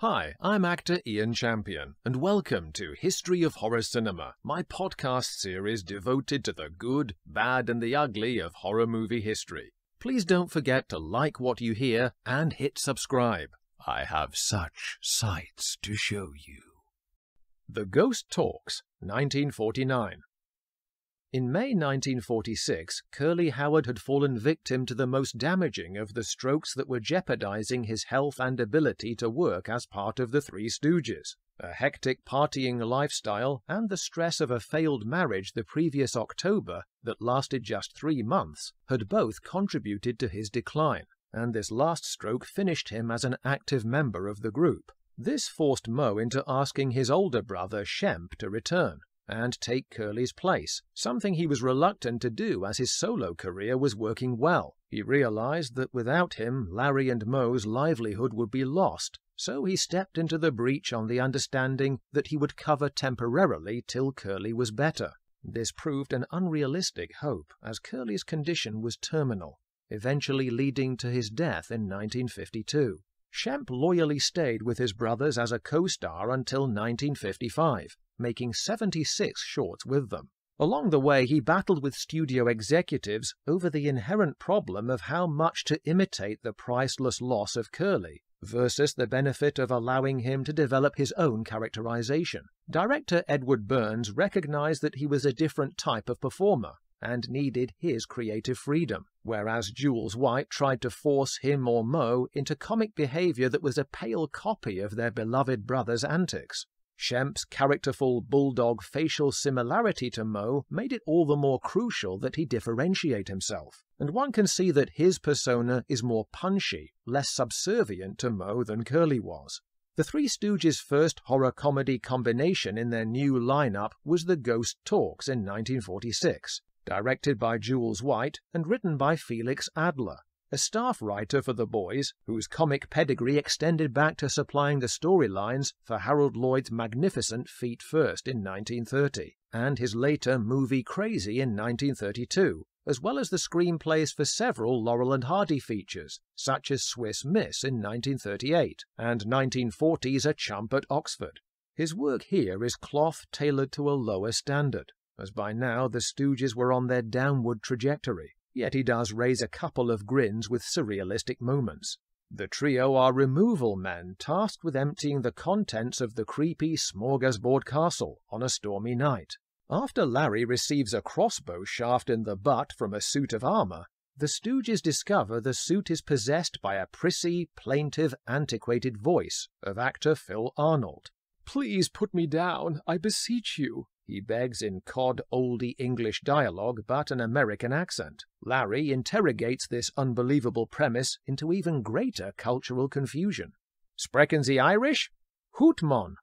Hi, I'm actor Ian Champion, and welcome to History of Horror Cinema, my podcast series devoted to the good, bad, and the ugly of horror movie history. Please don't forget to like what you hear and hit subscribe. I have such sights to show you. The Ghost Talks, 1949. In May 1946, Curly Howard had fallen victim to the most damaging of the strokes that were jeopardizing his health and ability to work as part of the Three Stooges. A hectic partying lifestyle and the stress of a failed marriage the previous October that lasted just three months had both contributed to his decline, and this last stroke finished him as an active member of the group. This forced Moe into asking his older brother Shemp to return and take Curly's place, something he was reluctant to do as his solo career was working well. He realized that without him, Larry and Moe's livelihood would be lost, so he stepped into the breach on the understanding that he would cover temporarily till Curly was better. This proved an unrealistic hope, as Curly's condition was terminal, eventually leading to his death in 1952. Shemp loyally stayed with his brothers as a co-star until 1955, making 76 shorts with them. Along the way, he battled with studio executives over the inherent problem of how much to imitate the priceless loss of Curly versus the benefit of allowing him to develop his own characterization. Director Edward Bernds recognized that he was a different type of performer and needed his creative freedom, whereas Jules White tried to force him or Moe into comic behavior that was a pale copy of their beloved brother's antics. Shemp's characterful bulldog facial similarity to Moe made it all the more crucial that he differentiate himself, and one can see that his persona is more punchy, less subservient to Moe than Curly was. The Three Stooges' first horror comedy combination in their new lineup was The Ghost Talks in 1946, directed by Jules White and written by Felix Adler, a staff writer for the boys whose comic pedigree extended back to supplying the storylines for Harold Lloyd's magnificent Feet First in 1930 and his later movie Crazy in 1932, as well as the screenplays for several Laurel and Hardy features, such as Swiss Miss in 1938 and 1940's A Chump at Oxford. His work here is cloth tailored to a lower standard, as by now the Stooges were on their downward trajectory yet he does raise a couple of grins with surrealistic moments. The trio are removal men tasked with emptying the contents of the creepy smorgasbord castle on a stormy night. After Larry receives a crossbow shaft in the butt from a suit of armor, the Stooges discover the suit is possessed by a prissy, plaintive, antiquated voice of actor Phil Arnold. Please put me down, I beseech you, he begs in cod oldie English dialogue but an American accent. Larry interrogates this unbelievable premise into even greater cultural confusion. Sprechen Sie Irish? Hootmon.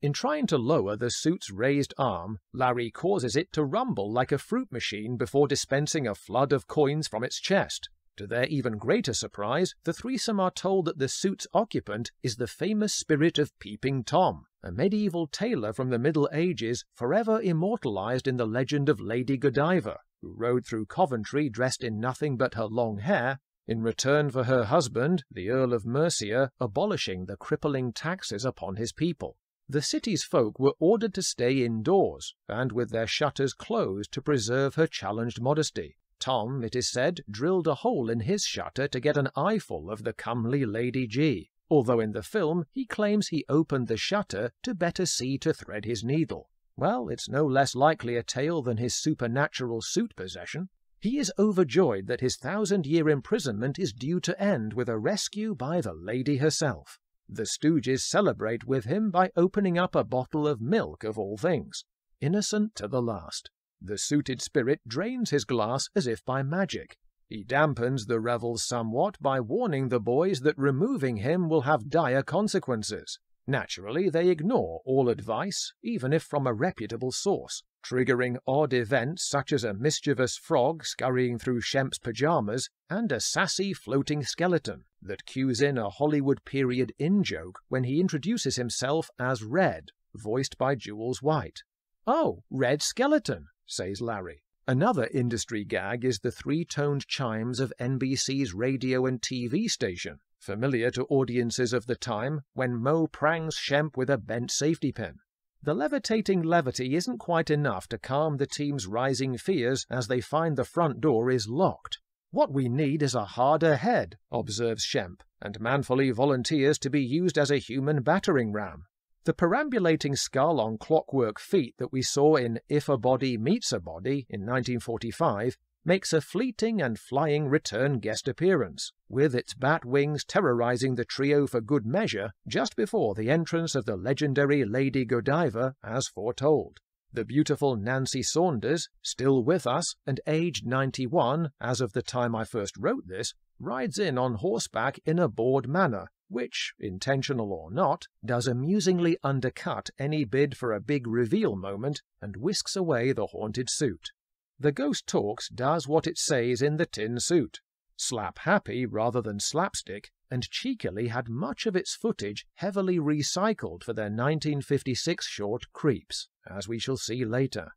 In trying to lower the suit's raised arm, Larry causes it to rumble like a fruit machine before dispensing a flood of coins from its chest. To their even greater surprise, the threesome are told that the suit's occupant is the famous spirit of Peeping Tom, a medieval tailor from the Middle Ages forever immortalized in the legend of Lady Godiva, who rode through Coventry dressed in nothing but her long hair, in return for her husband, the Earl of Mercia, abolishing the crippling taxes upon his people. The city's folk were ordered to stay indoors, and with their shutters closed to preserve her challenged modesty. Tom, it is said, drilled a hole in his shutter to get an eyeful of the comely Lady G, although in the film he claims he opened the shutter to better see to thread his needle. Well, it's no less likely a tale than his supernatural suit possession. He is overjoyed that his thousand year imprisonment is due to end with a rescue by the lady herself. The Stooges celebrate with him by opening up a bottle of milk of all things, innocent to the last. The suited spirit drains his glass as if by magic. He dampens the revels somewhat by warning the boys that removing him will have dire consequences. Naturally, they ignore all advice, even if from a reputable source, triggering odd events such as a mischievous frog scurrying through Shemp's pajamas and a sassy floating skeleton that cues in a Hollywood period in joke when he introduces himself as Red, voiced by Jules White. Oh, Red Skeleton, says Larry. Another industry gag is the three toned chimes of NBC's radio and TV station, familiar to audiences of the time when Moe prangs Shemp with a bent safety pin. The levitating levity isn't quite enough to calm the team's rising fears as they find the front door is locked. What we need is a harder head, observes Shemp, and manfully volunteers to be used as a human battering ram. The perambulating skull on clockwork feet that we saw in If a Body Meets a Body in 1945 makes a fleeting and flying return guest appearance, with its bat wings terrorizing the trio for good measure just before the entrance of the legendary Lady Godiva as foretold. The beautiful Nancy Saunders, still with us and aged 91 as of the time I first wrote this, rides in on horseback in a bored manner, which, intentional or not, does amusingly undercut any bid for a big reveal moment and whisks away the haunted suit. The Ghost Talks does what it says in the tin suit. Slap happy rather than slapstick, and cheekily had much of its footage heavily recycled for their 1956 short Creeps, as we shall see later.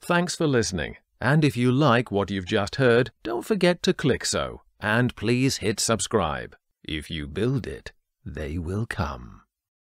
Thanks for listening, and if you like what you've just heard, don't forget to click so, and please hit subscribe. If you build it, they will come.